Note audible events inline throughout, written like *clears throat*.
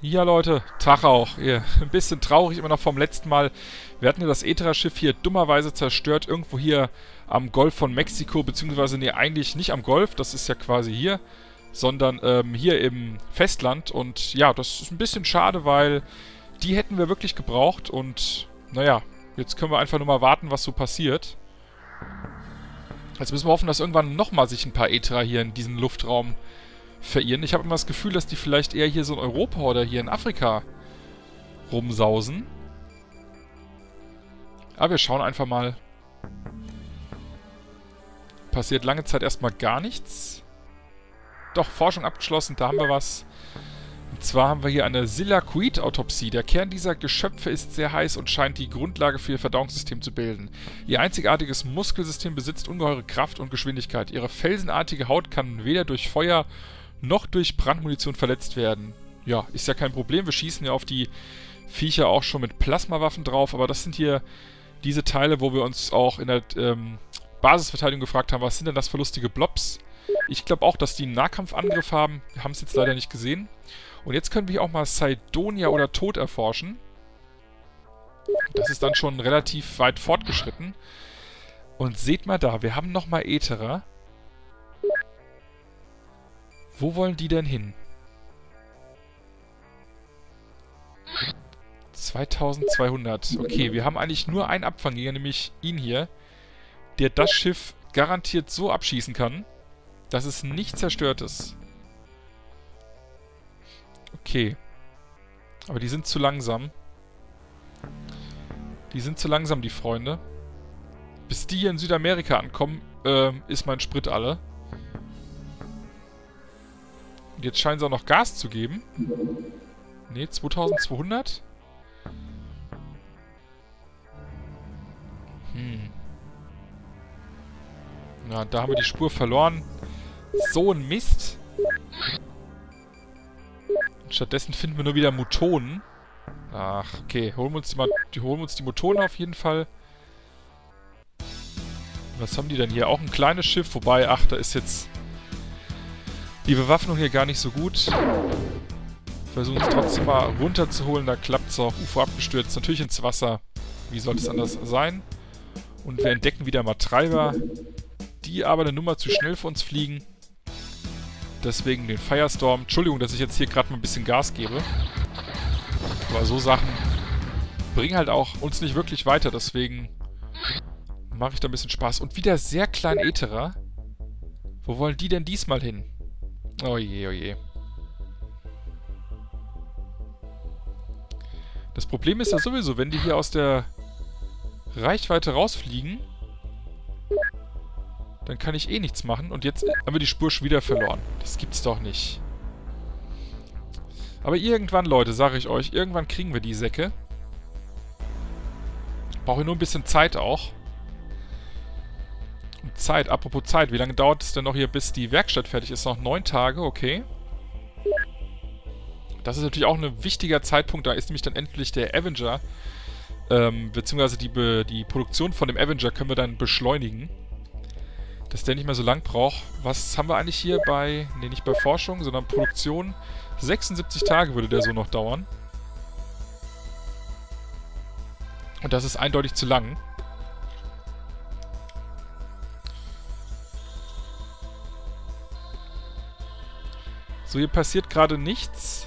Ja, Leute, Tag auch. Ihr, *laughs* ein bisschen traurig immer noch vom letzten Mal. Wir hatten ja das Etra-Schiff hier dummerweise zerstört, irgendwo hier am Golf von Mexiko, beziehungsweise nee, eigentlich nicht am Golf, das ist ja quasi hier, sondern ähm, hier im Festland. Und ja, das ist ein bisschen schade, weil die hätten wir wirklich gebraucht und naja, jetzt können wir einfach nur mal warten, was so passiert. Jetzt müssen wir hoffen, dass irgendwann nochmal sich ein paar Etra hier in diesen Luftraum verirren. Ich habe immer das Gefühl, dass die vielleicht eher hier so in Europa oder hier in Afrika rumsausen. Aber wir schauen einfach mal. Passiert lange Zeit erstmal gar nichts. Doch, Forschung abgeschlossen, da haben wir was. Und zwar haben wir hier eine Silakuit-Autopsie. Der Kern dieser Geschöpfe ist sehr heiß und scheint die Grundlage für ihr Verdauungssystem zu bilden. Ihr einzigartiges Muskelsystem besitzt ungeheure Kraft und Geschwindigkeit. Ihre felsenartige Haut kann weder durch Feuer noch durch Brandmunition verletzt werden. Ja, ist ja kein Problem. Wir schießen ja auf die Viecher auch schon mit Plasmawaffen drauf, aber das sind hier diese Teile, wo wir uns auch in der ähm, Basisverteidigung gefragt haben, was sind denn das für lustige Blobs? Ich glaube auch, dass die einen Nahkampfangriff haben. Wir haben es jetzt leider nicht gesehen. Und jetzt können wir auch mal Sidonia oder Tod erforschen. Das ist dann schon relativ weit fortgeschritten. Und seht mal da, wir haben nochmal Ätherer. Wo wollen die denn hin? 2200. Okay, wir haben eigentlich nur einen Abfangjäger, nämlich ihn hier, der das Schiff garantiert so abschießen kann, dass es nicht zerstört ist. Okay. Aber die sind zu langsam. Die sind zu langsam, die Freunde. Bis die hier in Südamerika ankommen, äh, ist mein Sprit alle. Und jetzt scheinen sie auch noch Gas zu geben. Ne, 2200? Hm. Na, da haben wir die Spur verloren. So ein Mist. Und stattdessen finden wir nur wieder Mutonen. Ach, okay. Holen wir uns die, die, holen uns die Motoren auf jeden Fall. Was haben die denn hier? Auch ein kleines Schiff, wobei, ach, da ist jetzt die Bewaffnung hier gar nicht so gut. Versuchen es trotzdem mal runterzuholen. Da klappt es auch. UFO abgestürzt. Natürlich ins Wasser. Wie sollte es anders sein? Und wir entdecken wieder mal Treiber. Die aber eine Nummer zu schnell für uns fliegen. Deswegen den Firestorm. Entschuldigung, dass ich jetzt hier gerade mal ein bisschen Gas gebe. Aber so Sachen bringen halt auch uns nicht wirklich weiter. Deswegen mache ich da ein bisschen Spaß. Und wieder sehr klein Ätherer. Wo wollen die denn diesmal hin? Oh je, oh je. Das Problem ist ja sowieso, wenn die hier aus der Reichweite rausfliegen, dann kann ich eh nichts machen. Und jetzt haben wir die Spur schon wieder verloren. Das gibt's doch nicht. Aber irgendwann, Leute, sage ich euch, irgendwann kriegen wir die Säcke. Brauche nur ein bisschen Zeit auch. Zeit, apropos Zeit, wie lange dauert es denn noch hier, bis die Werkstatt fertig ist? Noch neun Tage, okay. Das ist natürlich auch ein wichtiger Zeitpunkt, da ist nämlich dann endlich der Avenger, ähm, beziehungsweise die, Be die Produktion von dem Avenger können wir dann beschleunigen. Dass der nicht mehr so lang braucht. Was haben wir eigentlich hier bei, ne, nicht bei Forschung, sondern Produktion? 76 Tage würde der so noch dauern. Und das ist eindeutig zu lang. So, hier passiert gerade nichts.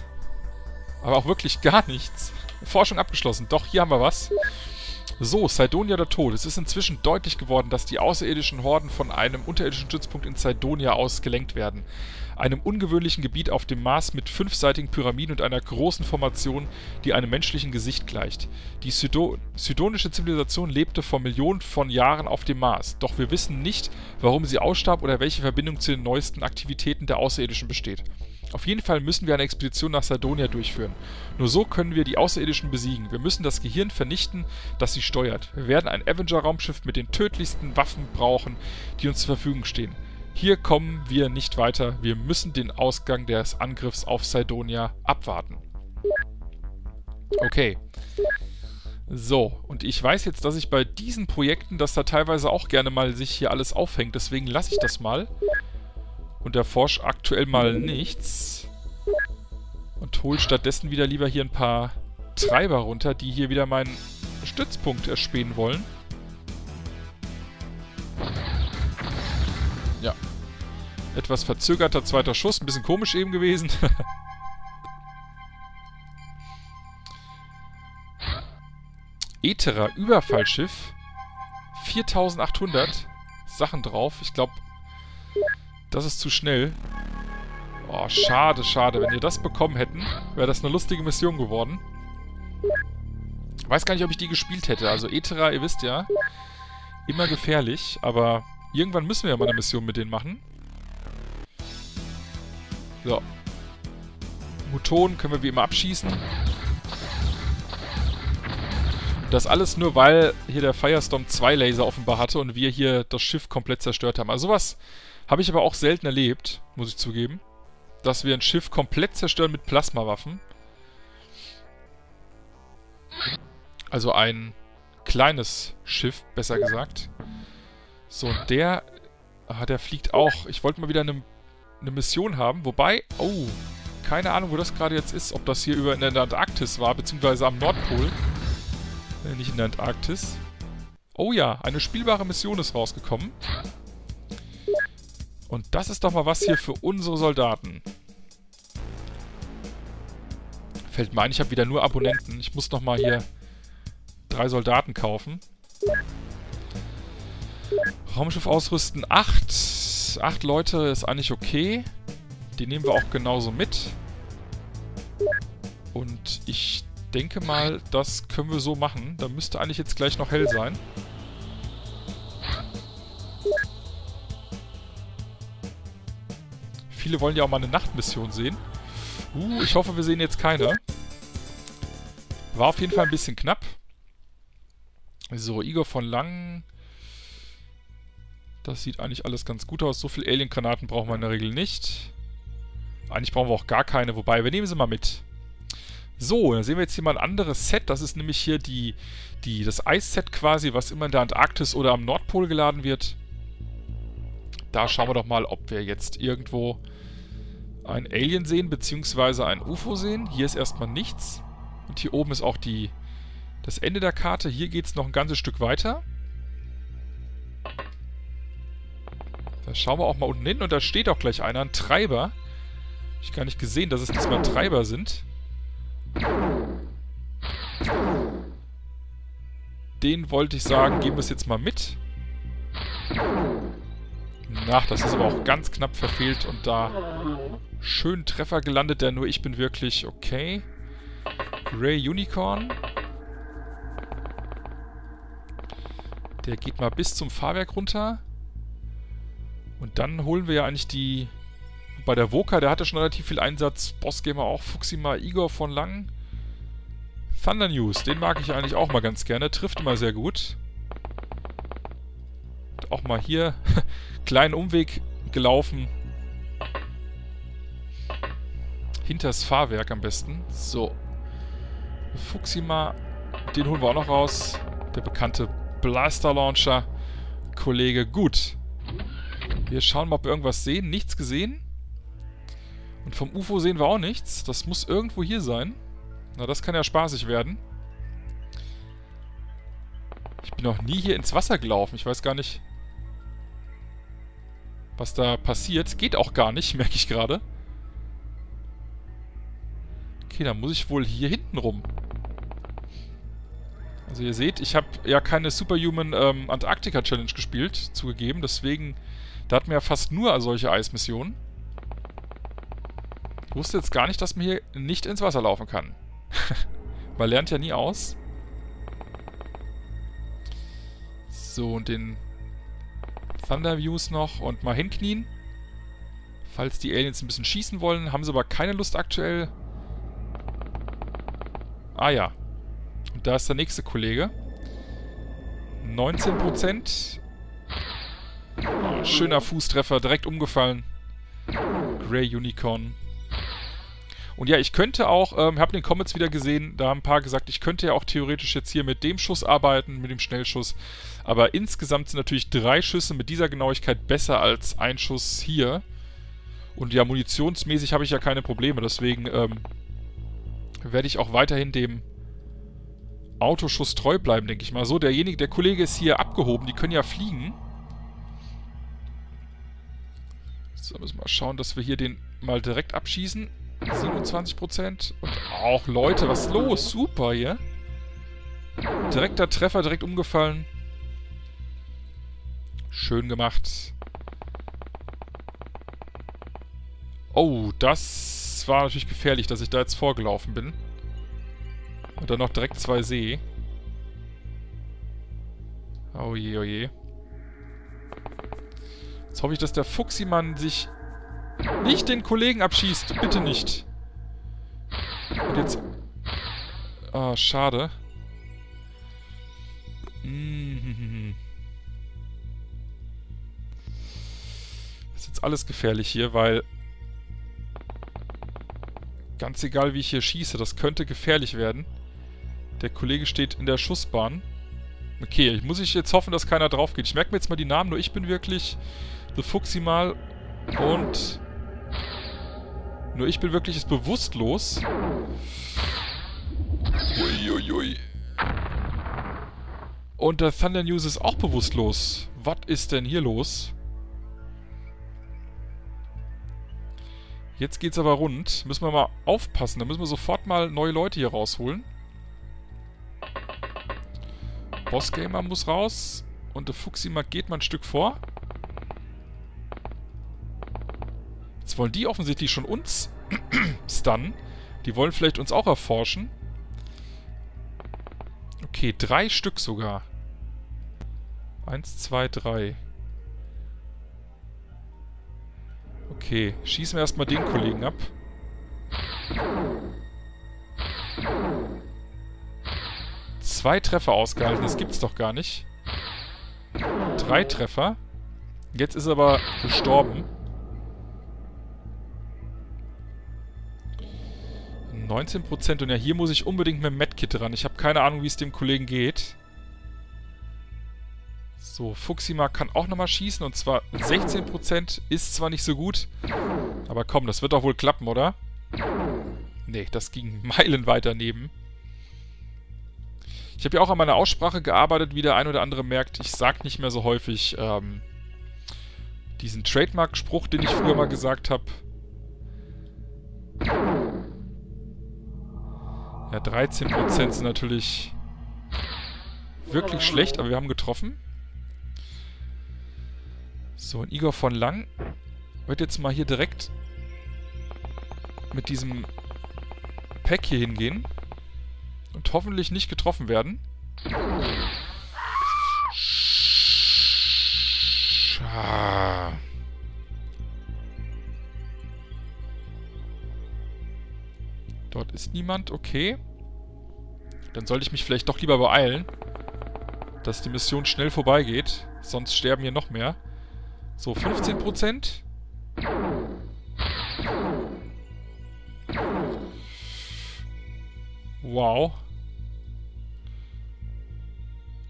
Aber auch wirklich gar nichts. Forschung abgeschlossen. Doch, hier haben wir was. So, Sidonia der Tod. Es ist inzwischen deutlich geworden, dass die außerirdischen Horden von einem unterirdischen Stützpunkt in Sidonia aus gelenkt werden. Einem ungewöhnlichen Gebiet auf dem Mars mit fünfseitigen Pyramiden und einer großen Formation, die einem menschlichen Gesicht gleicht. Die Sydo sydonische Zivilisation lebte vor Millionen von Jahren auf dem Mars, doch wir wissen nicht, warum sie ausstarb oder welche Verbindung zu den neuesten Aktivitäten der Außerirdischen besteht. Auf jeden Fall müssen wir eine Expedition nach Sardonia durchführen. Nur so können wir die Außerirdischen besiegen. Wir müssen das Gehirn vernichten, das sie steuert. Wir werden ein Avenger-Raumschiff mit den tödlichsten Waffen brauchen, die uns zur Verfügung stehen. Hier kommen wir nicht weiter. Wir müssen den Ausgang des Angriffs auf Sardonia abwarten. Okay. So, und ich weiß jetzt, dass ich bei diesen Projekten, dass da teilweise auch gerne mal sich hier alles aufhängt. Deswegen lasse ich das mal und erforsche aktuell mal nichts. Und hol stattdessen wieder lieber hier ein paar Treiber runter, die hier wieder meinen Stützpunkt erspähen wollen. Ja. Etwas verzögerter zweiter Schuss, ein bisschen komisch eben gewesen. *laughs* Ätherer Überfallschiff. 4800 Sachen drauf. Ich glaube, das ist zu schnell. Oh, schade, schade. Wenn wir das bekommen hätten, wäre das eine lustige Mission geworden. Weiß gar nicht, ob ich die gespielt hätte. Also Ätherer, ihr wisst ja, immer gefährlich. Aber irgendwann müssen wir ja mal eine Mission mit denen machen. So. Muton können wir wie immer abschießen. Das alles nur, weil hier der Firestorm zwei Laser offenbar hatte und wir hier das Schiff komplett zerstört haben. Also sowas habe ich aber auch selten erlebt, muss ich zugeben. Dass wir ein Schiff komplett zerstören mit Plasmawaffen. Also ein kleines Schiff, besser gesagt. So, und der... Ah, der fliegt auch. Ich wollte mal wieder eine, eine Mission haben. Wobei... Oh, keine Ahnung, wo das gerade jetzt ist. Ob das hier über in der Antarktis war, beziehungsweise am Nordpol. Äh, nicht in der Antarktis. Oh ja, eine spielbare Mission ist rausgekommen. Und das ist doch mal was hier für unsere Soldaten. Fällt mir ein, ich habe wieder nur Abonnenten. Ich muss noch mal hier drei Soldaten kaufen. Raumschiff ausrüsten. Acht. Acht Leute ist eigentlich okay. Die nehmen wir auch genauso mit. Und ich denke mal, das können wir so machen. Da müsste eigentlich jetzt gleich noch hell sein. Viele wollen ja auch mal eine Nachtmission sehen. Uh, ich hoffe, wir sehen jetzt keine. War auf jeden Fall ein bisschen knapp. So, Igor von Lang. Das sieht eigentlich alles ganz gut aus. So viele Alien-Granaten brauchen wir in der Regel nicht. Eigentlich brauchen wir auch gar keine, wobei, wir nehmen sie mal mit. So, dann sehen wir jetzt hier mal ein anderes Set. Das ist nämlich hier die, die, das Eisset quasi, was immer in der Antarktis oder am Nordpol geladen wird. Da schauen wir doch mal, ob wir jetzt irgendwo ein Alien sehen, beziehungsweise ein UFO sehen. Hier ist erstmal nichts. Und hier oben ist auch die, das Ende der Karte. Hier geht es noch ein ganzes Stück weiter. Da schauen wir auch mal unten hin und da steht auch gleich einer, ein Treiber. Hab ich gar nicht gesehen, dass es diesmal Treiber sind. Den wollte ich sagen, geben wir es jetzt mal mit. Ach, das ist aber auch ganz knapp verfehlt und da schön Treffer gelandet, der nur ich bin wirklich okay. Grey Unicorn. Der geht mal bis zum Fahrwerk runter. Und dann holen wir ja eigentlich die bei der Voka, der hatte schon relativ viel Einsatz. Bossgamer auch, Fuxima, Igor von Lang. Thunder News, den mag ich eigentlich auch mal ganz gerne. Trifft immer sehr gut. Auch mal hier *laughs* kleinen Umweg gelaufen. Hinters Fahrwerk am besten. So. Fuxima, den holen wir auch noch raus. Der bekannte Blaster Launcher. Kollege, gut. Wir schauen mal, ob wir irgendwas sehen. Nichts gesehen. Und vom UFO sehen wir auch nichts. Das muss irgendwo hier sein. Na, das kann ja spaßig werden. Ich bin noch nie hier ins Wasser gelaufen. Ich weiß gar nicht, was da passiert. Geht auch gar nicht, *laughs* merke ich gerade. Okay, dann muss ich wohl hier hinten rum. Also ihr seht, ich habe ja keine Superhuman ähm, Antarctica Challenge gespielt, zugegeben. Deswegen, da hatten wir ja fast nur solche Eismissionen. Ich wusste jetzt gar nicht, dass man hier nicht ins Wasser laufen kann. *laughs* man lernt ja nie aus. So, und den Thunder Views noch und mal hinknien. Falls die Aliens ein bisschen schießen wollen, haben sie aber keine Lust aktuell. Ah ja. Und da ist der nächste Kollege. 19%. Oh, schöner Fußtreffer, direkt umgefallen. Grey Unicorn. Und ja, ich könnte auch, ähm, habe den Comments wieder gesehen, da haben ein paar gesagt, ich könnte ja auch theoretisch jetzt hier mit dem Schuss arbeiten, mit dem Schnellschuss. Aber insgesamt sind natürlich drei Schüsse mit dieser Genauigkeit besser als ein Schuss hier. Und ja, munitionsmäßig habe ich ja keine Probleme, deswegen ähm, werde ich auch weiterhin dem Autoschuss treu bleiben, denke ich mal. So, derjenige, der Kollege ist hier abgehoben. Die können ja fliegen. So, müssen wir mal schauen, dass wir hier den mal direkt abschießen. 27%. Und auch, Leute, was ist los? Super hier. Direkter Treffer, direkt umgefallen. Schön gemacht. Oh, das war natürlich gefährlich, dass ich da jetzt vorgelaufen bin. Und dann noch direkt zwei See. Oh je, oh je. Jetzt hoffe ich, dass der Fuchsimann sich nicht den Kollegen abschießt. Bitte nicht. Und jetzt... Ah, schade. Mhm. Das *laughs* ist jetzt alles gefährlich hier, weil... Ganz egal, wie ich hier schieße, das könnte gefährlich werden. Der Kollege steht in der Schussbahn. Okay, ich muss ich jetzt hoffen, dass keiner drauf geht. Ich merke mir jetzt mal die Namen, nur ich bin wirklich The Fuchsi mal und nur ich bin wirklich bewusstlos. Uiuiui. Und der Thunder News ist auch bewusstlos. Was ist denn hier los? Jetzt geht's aber rund. Müssen wir mal aufpassen. Da müssen wir sofort mal neue Leute hier rausholen. Bossgamer muss raus. Und der Fuchsima geht mal ein Stück vor. Jetzt wollen die offensichtlich schon uns *clears throat* stunnen. Die wollen vielleicht uns auch erforschen. Okay, drei Stück sogar. Eins, zwei, drei. Okay, schießen wir erstmal den Kollegen ab. Zwei Treffer ausgehalten, das gibt's doch gar nicht. Drei Treffer. Jetzt ist er aber gestorben. 19% und ja, hier muss ich unbedingt mit dem Medkit ran. Ich habe keine Ahnung, wie es dem Kollegen geht. So, Fuxima kann auch nochmal schießen und zwar 16%. Ist zwar nicht so gut, aber komm, das wird doch wohl klappen, oder? Nee, das ging *laughs* meilenweit daneben. Ich habe ja auch an meiner Aussprache gearbeitet, wie der ein oder andere merkt. Ich sage nicht mehr so häufig ähm, diesen Trademark-Spruch, den ich früher mal gesagt habe. Ja, 13% sind natürlich wirklich schlecht, aber wir haben getroffen. So, und Igor von Lang wird jetzt mal hier direkt mit diesem Pack hier hingehen und hoffentlich nicht getroffen werden. Ist niemand, okay. Dann sollte ich mich vielleicht doch lieber beeilen. Dass die Mission schnell vorbeigeht. Sonst sterben hier noch mehr. So, 15%. Wow.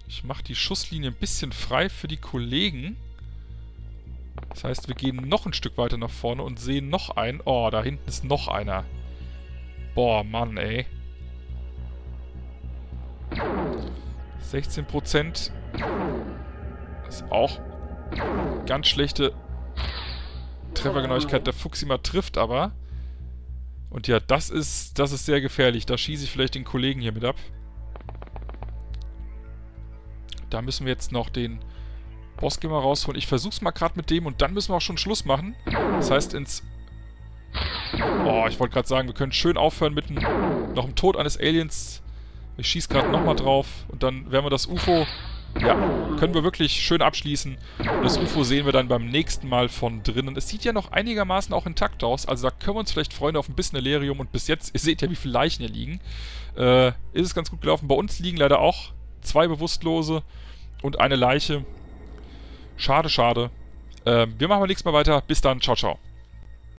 Ich mache die Schusslinie ein bisschen frei für die Kollegen. Das heißt, wir gehen noch ein Stück weiter nach vorne und sehen noch einen. Oh, da hinten ist noch einer. Boah, Mann, ey. 16%. Ist auch ganz schlechte Treffergenauigkeit. Der Fuchsima trifft aber. Und ja, das ist, das ist sehr gefährlich. Da schieße ich vielleicht den Kollegen hier mit ab. Da müssen wir jetzt noch den Bossgamer rausholen. Ich versuch's mal gerade mit dem und dann müssen wir auch schon Schluss machen. Das heißt, ins Oh, ich wollte gerade sagen, wir können schön aufhören mit noch dem Tod eines Aliens. Ich schieße gerade nochmal drauf und dann werden wir das UFO... Ja, können wir wirklich schön abschließen. Und das UFO sehen wir dann beim nächsten Mal von drinnen. Es sieht ja noch einigermaßen auch intakt aus. Also da können wir uns vielleicht freuen auf ein bisschen Elerium. Und bis jetzt, *laughs* ihr seht ja, wie viele Leichen hier liegen. Äh, ist es ganz gut gelaufen. Bei uns liegen leider auch zwei Bewusstlose und eine Leiche. Schade, schade. Äh, wir machen beim nächsten Mal weiter. Bis dann. Ciao, ciao.